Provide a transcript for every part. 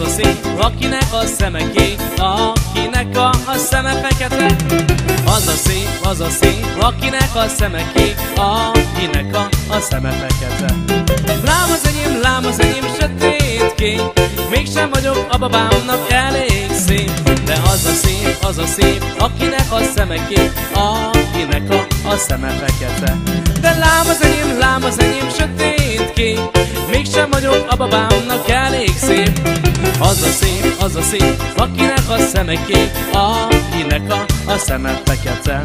az a szép, akinek a szeme kék, akinek a, a szeme fekete. Az a szép, az a szép, akinek a szeme kék, akinek a, a szeme fekete. Lám az enyém, lám az enyém, sötét kék, mégsem vagyok a babámnak elég szép. De az a szép, az a szép, akinek a szeme kék, akinek a, a szeme fekete. De lám az enyém, lám az enyém, sötét kék, mégsem vagyok a babámnak elég szép. Az a szép, az a szép, akinek a szeme kék, akinek a, a szeme fekete.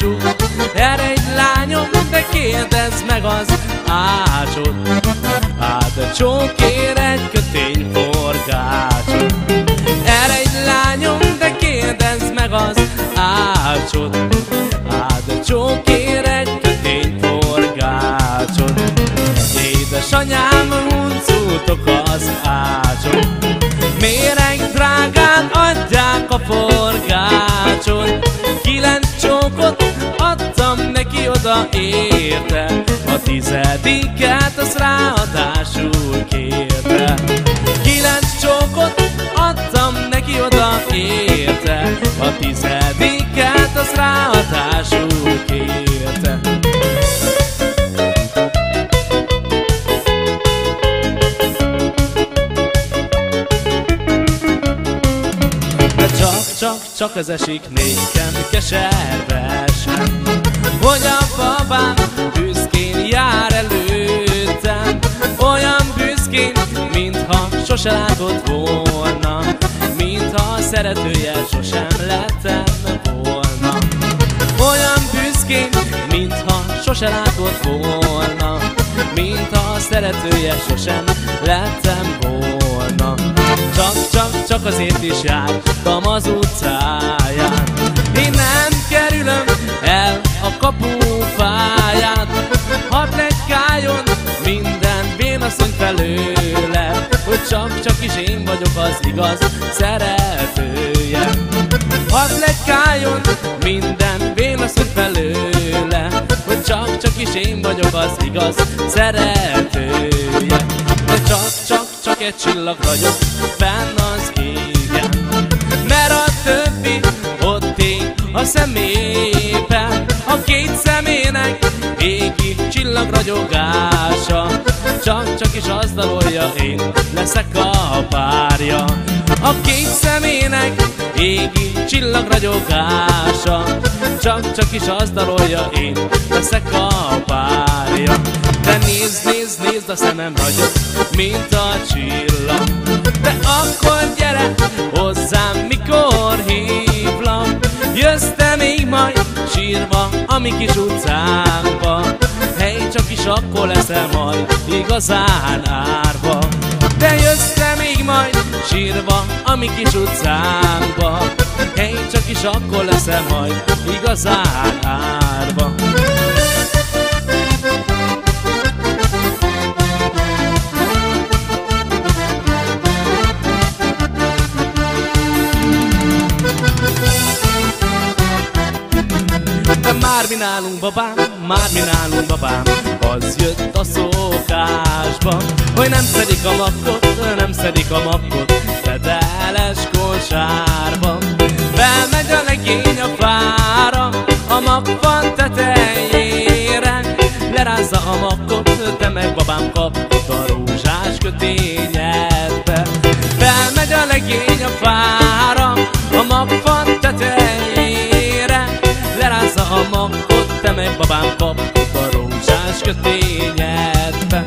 Kopácsolásuk Erre egy lányom, de kérdezd meg az ácsot. Hát a csókér egy kötény forgácsot Erre egy lányom, de kérdezd meg az ácsot. Hát a csókér egy kötény forgácsot Édesanyám, huncútok az ácsot Méreg drágán adják a forgácsot Kilenc csókot neki oda érte A tizediket az ráadásul kérte. Kilenc csókot adtam neki oda érte A tizediket az ráadásul kérte. Csak, csak, csak az esik nékem keservesen Hogy a babám büszkén jár előttem. Olyan büszkén, mintha sose látott volna Mintha a szeretője sosem lettem volna. Olyan büszkén, mintha sose látott volna Mintha a szeretője sosem lettem volna. Csak, csak, csak azért is jártam az utcáján a kapufáját Hadd legkáljon minden vénasszony felőle Hogy csak, csak is én vagyok az igaz szeretője Hadd legkáljon minden vénasszony felőle Hogy csak, csak is én vagyok az igaz szeretője De csak, csak, csak egy csillag vagyok fenn csillagragyogása Csak, csak is azt dalolja, én leszek a párja. A két szemének égi csillagragyogása Csak, csak is azt dalolja, én leszek a párja. De nézd, nézd, nézd, a szemem ragyog, mint a csillag. De akkor gyere hozzám, mikor hívlak. Jössz te még majd sírva a mi kis utcánkba csak is akkor leszel majd igazán árva. De jössz te még majd sírva a mi kis utcánkba? Hely, csak is akkor leszel majd igazán árva. Már mi nálunk babám, már mi nálunk babám. Az jött a szokásba Hogy nem szedik a makkot, nem szedik a makkot Fedeles kosárba. Felmegy a legény a fára A makban tetejére Lerázza a makkot, te meg babám kapod kötényedbe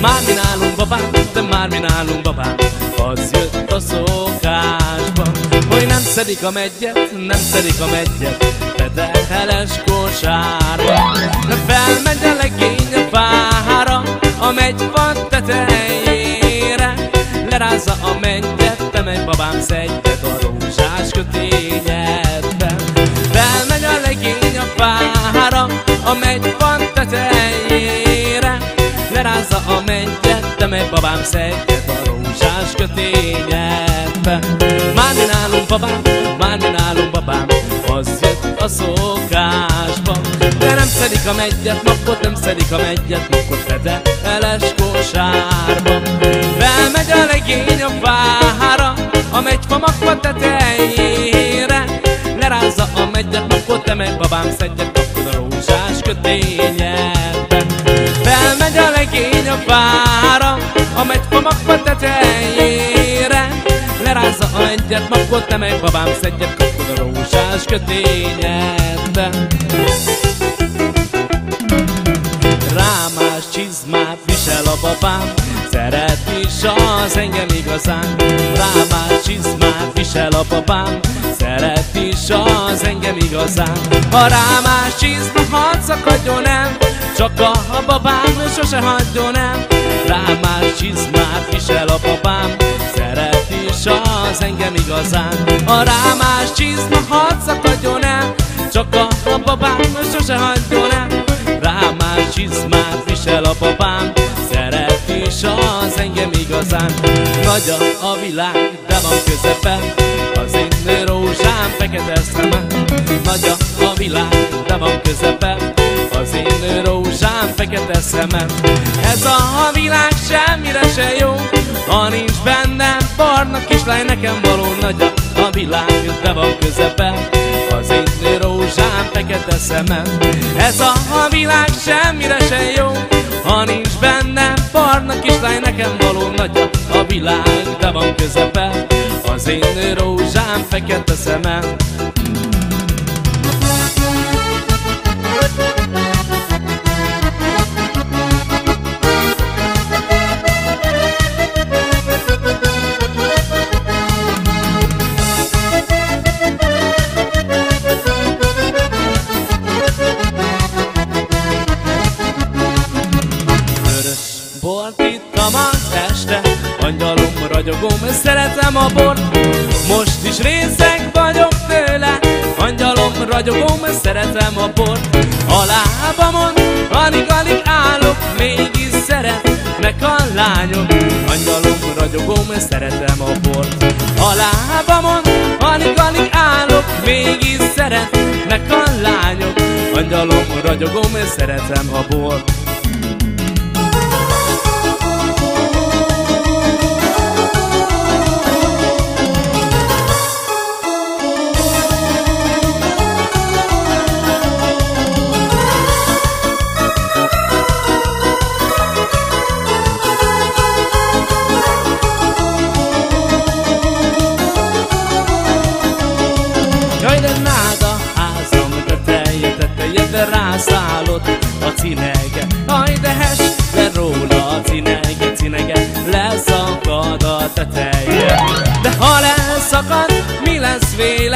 Már mi nálunk babám, de már mi nálunk babám Az jött a szokásba Hogy nem szedik a megyet, nem szedik a megyet Fedeles kosárba. Felmegy a legény a fára A megy vad tetejére. Lerázza a megyet, te meg babám szedjed a rózsás kötényedben. Felmegy a legény a pára, a megy van meg babám szedjed a rózsás kötényedben. Már mi nálunk babám, már mi nálunk babám, az jött a szokásba. De nem szedik a megyet, napot nem szedik a megyet, makot fede eles kosárba. Felmegy a legény a fára, a megyfa makva tetejére, lerázza a megyet, makot te meg babám szedjek, kapod a rózsás kötényedbe. Felmegy a legény a fára, a megyfa makva tetejére, lerázza a egyet, makot te meg babám szedjek, kapod a rózsás kötényedbe. Rámás csizmát visel a babám Szeret is az engem igazán. Rámás csizmát visel a babám Szeret is az engem igazán. A rámás csizma hadd szakadjon el Csak a, babám sose hagyjon el. Rámás csizmát visel a babám Szeret is az engem igazán. A rámás csizma hadd szakadjon el. Csak a, babám sose hagyjon el. Rámás csizmát visel a babám Szeret is az engem igazán. Nagy a, világ, de van közepe. Az én rózsám fekete szeme. Nagy a, a világ, de van közepe Az én rózsám fekete szeme Ez a világ semmire se jó Ha nincs bennem barna kislány Nekem való nagy a, világ, de van közepe Az én rózsám fekete szeme Ez a, világ semmire se jó Ha nincs bennem barna kislány Nekem való nagy a, világ, de van közepe Az én rózsám fekete szeme Vörös este. Angyalom ragyogom, szeretem a bort. Most is részeg vagyok tőle. Angyalom ragyogom, szeretem a bort. A lábamon alig-alig állok Mégis szeretnek a lányok Angyalom ragyogom, szeretem a bort. A lábamon alig-alig állok Mégis szeretnek a lányok Angyalom ragyogom, szeretem a bort leszakad a teteje. De ha leszakad, mi lesz vélem?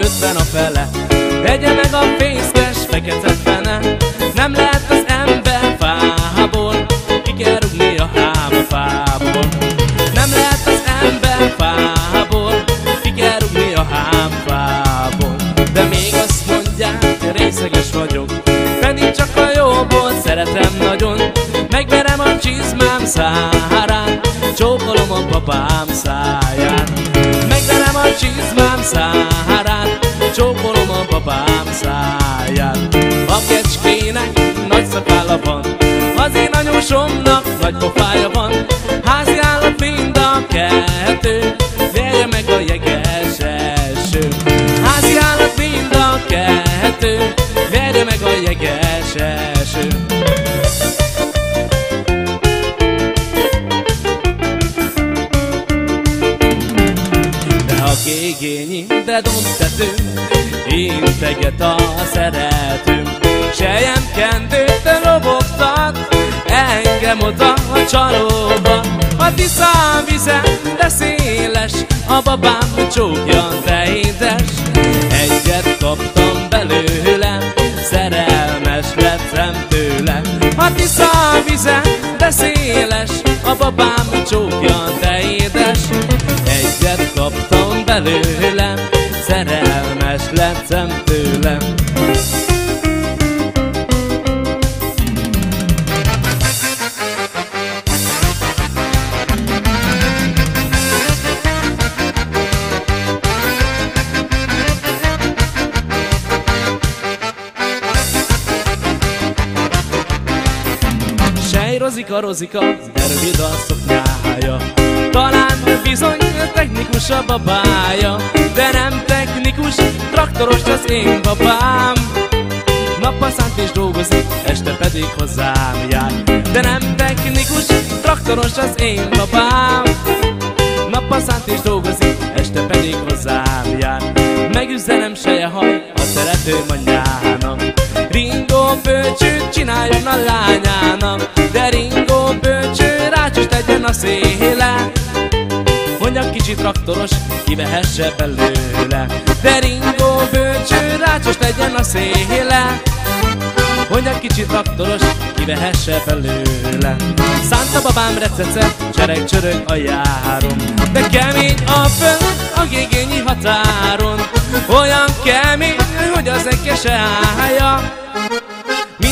Ötven a fele. Vegye meg a fészkes fekete fene. Nem lehet az ember fából Ki kell rúgni a hám a fából Nem lehet az ember fából Ki kell rúgni a hám fából De még azt mondják, részeges vagyok. Pedig csak a jóból szeretem nagyon. Megverem a csizmám szárán Csókolom a babám száján. Megverem a csizmám szárán Anyósomnak nagy pofája van Házi állat mind a kettő Vérje meg a jeges eső Házi állat mind a kettő Verje meg a jeges eső De ha gégényi, de domtető, integet a szeretőm. Sejem kendőt lobogtat, engem oda a csalóba. A tiszám vize, de széles, a babám csókja, de édes. Egyet kaptam belőle, szerelmes lettem tőle. A tiszám vize, de széles, a babám csókja, de édes. Egyet kaptam belőle, szerelmes lettem tőle. Rozika, de rövid a szoknyája. Talán bizony technikus a babája, de nem technikus, traktoros az én babám. Nappal szánt és dolgozik, este pedig hozzám jár. De nem technikus, traktoros az én babám. Nappal szánt és dolgozik, este pedig hozzám jár. Megüzenem haj, a szeretőm anyának. Csináljon a lányának De ringó bölcső rácsos tegyen a széle. Mondja kicsit traktoros, kivehesse belőle. De ringó bölcső rácsos tegyen a széle. Mondja kicsit traktoros, kivehesse belőle. Szánta babám recece, csereg csörög a járom De kemény a föld a gégényi határon. Olyan kemény, hogy az egy kese állja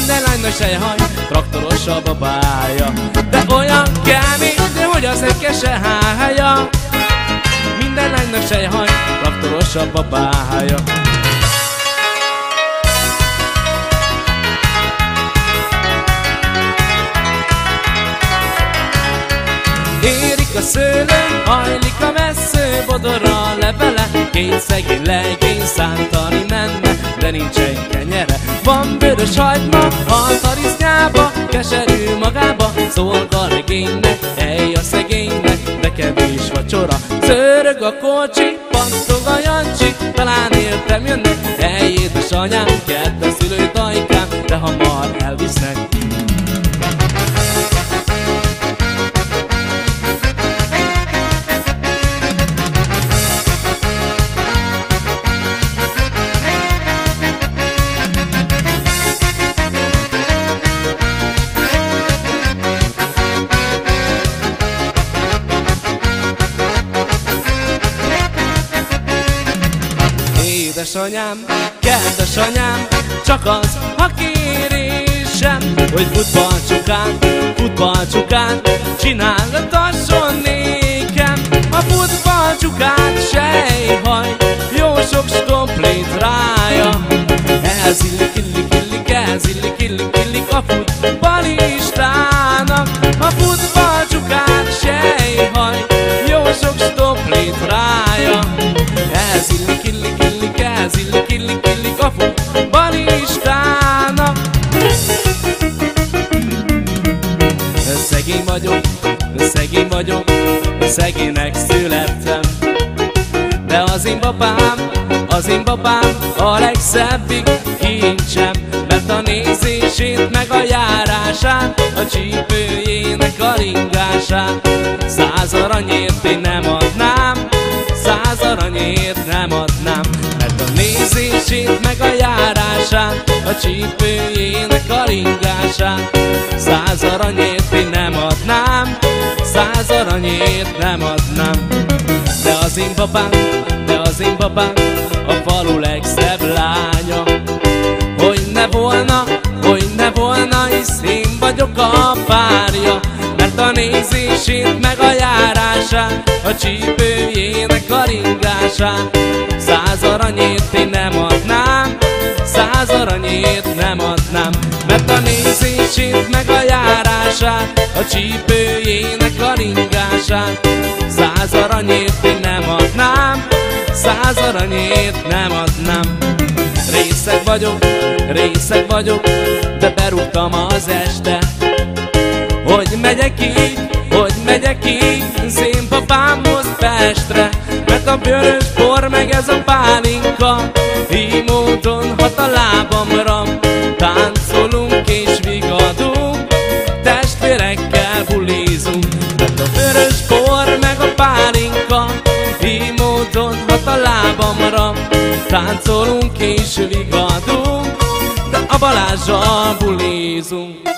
minden lánynak sejhaj, traktoros a babája. De olyan kemény, hogy az egy kese hája. Minden lánynak sejhaj, traktoros a babája. Érik a szőlőn, hajlik a messző, bodor a levele Két szegény legény szántani menne, de nincsen kenyere. Van vörös hagyma, a tarisznyába, keserű magába Szól a regénynek, ej a szegénynek, de kevés vacsora. Szörög a kocsi, pattog a jancsi, talán értem jönnek Ej édesanyám, kedves Édesanyám, kedves anyám, csak az a kérésem, hogy futballcsukán, futballcsukán, csináltasson nékem. A futballcsukát sejhaj, jó sok stoplét rája. Elzillik, illik, illik, elzillik, illik, illik a futballistának. Elzillik, illik, illik a futballistának Szegény vagyok, szegény vagyok, szegénynek születtem. De az én babám, az én babám a legszebbik kincsem Mert a nézését meg a járását, a csípőjének a ringását Száz aranyért én nem adnám, száz aranyért nem adnám nézését meg a járását A csípőjének a ringását. Száz aranyért én nem adnám Száz aranyért nem adnám. De az én babám, de az én babám A falu legszebb lánya. Hogy ne volna, hogy ne volna Hisz én vagyok a párja nézését meg a járását A csípőjének a ringását. Száz aranyért én nem adnám Száz aranyért nem adnám Mert a nézését meg a járását A csípőjének a ringását. Száz aranyért én nem adnám Száz aranyért nem adnám. Részeg vagyok, részeg vagyok De berúgtam az este Hogy megyek így, hogy megyek így Szén papámhoz Pestre. Mert a vörös bor, meg ez a pálinka Így módon hat a lábamra. Táncolunk és vigadunk Testvérekkel bulizunk. Mert a vörös bor, meg a pálinka Így módon hat a lábamra. Táncolunk és vigadunk De a Balázsral bulizunk